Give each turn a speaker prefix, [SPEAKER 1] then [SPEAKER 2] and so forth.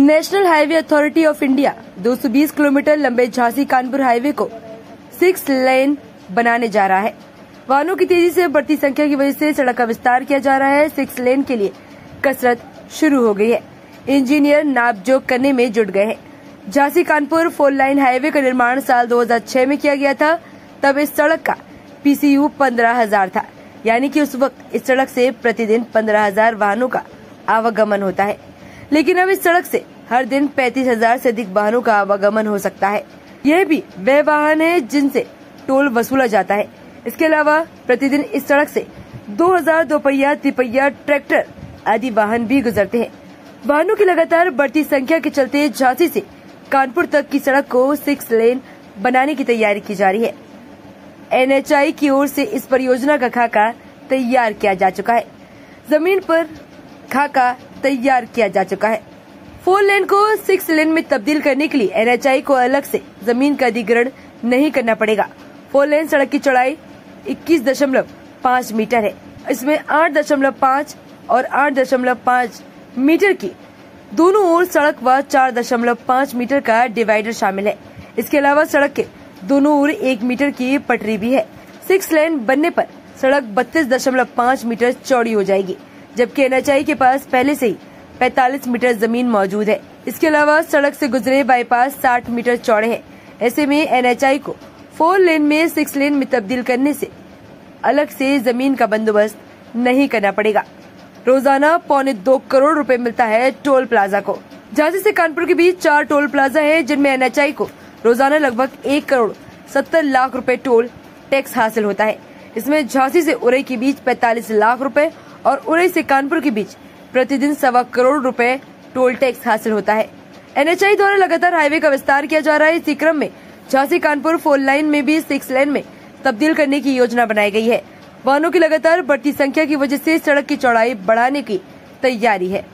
[SPEAKER 1] National Highway Authority of India 220 kilometre लंबे Jhansi Kanpur highway को six lane बनाने जा रहा है। वाहनों की तेज़ी से बढ़ती संख्या की वजह से सड़क का विस्तार किया जा रहा है। सिक्स लेन के लिए कसरत शुरू हो गई है। इंजीनियर नापजोक करने में जुट गए हैं। Jhansi Kanpur four line highway का निर्माण साल 2006 में किया गया था। तब इस सड़क का पीसीयू पंद्रह हज़ार था। यानी कि उस वक्त इस सड़क से प्रतिदिन पंद्रह हज़ार वाहनों का आवागमन होता है। लेकिन अब इस सड़क से हर दिन पैंतीस हज़ार से अधिक वाहनों का आवागमन हो सकता है। यह भी वह वाहन है जिनसे टोल वसूला जाता है। इसके अलावा प्रतिदिन इस सड़क से 2000 दोपहिया तिपहिया ट्रैक्टर आदि वाहन भी गुजरते हैं। वाहनों की लगातार बढ़ती संख्या के चलते झांसी से कानपुर तक की सड़क को सिक्स लेन बनाने की तैयारी की जा रही है। एनएचआई की ओर से इस परियोजना का खाका तैयार किया जा चुका है। ज़मीन पर खाका तैयार किया जा चुका है। फोर लेन को सिक्स लेन में तब्दील करने के लिए एनएचआई को अलग से ज़मीन का अधिग्रहण नहीं करना पड़ेगा। फोर लेन सड़क की चौड़ाई इक्कीस दशमलव पाँच मीटर है। इसमें आठ दशमलव पाँच और आठ दशमलव पाँच मीटर की दोनों ओर सड़क व चार दशमलव पाँच मीटर का डिवाइडर शामिल है। इसके अलावा सड़क के दोनों ओर एक मीटर की पटरी भी है। सिक्स लेन बनने पर सड़क बत्तीस दशमलव पाँच मीटर चौड़ी हो जाएगी। जबकि एनएचआई के पास पहले से ही 45 मीटर ज़मीन मौजूद है। इसके अलावा सड़क से गुजरे बाईपास 60 मीटर चौड़े हैं। ऐसे में एनएचआई को फोर लेन में सिक्स लेन में तब्दील करने से अलग से ज़मीन का बंदोबस्त नहीं करना पड़ेगा। रोज़ाना पौने दो करोड़ रुपए मिलता है टोल प्लाजा को। झांसी से कानपुर के बीच चार टोल प्लाजा है, जिनमें एनएचआई को रोज़ाना लगभग एक करोड़ सत्तर लाख रुपए टोल टैक्स हासिल होता है। इसमें झांसी से उरई के बीच पैतालीस लाख रुपए और उरई से कानपुर के बीच प्रतिदिन सवा करोड़ रुपए टोल टैक्स हासिल होता है। एनएचआई द्वारा लगातार हाईवे का विस्तार किया जा रहा है। इसी क्रम में झांसी कानपुर फोर लाइन में भी सिक्स लेन में तब्दील करने की योजना बनाई गई है। वाहनों की लगातार बढ़ती संख्या की वजह से सड़क की चौड़ाई बढ़ाने की तैयारी है।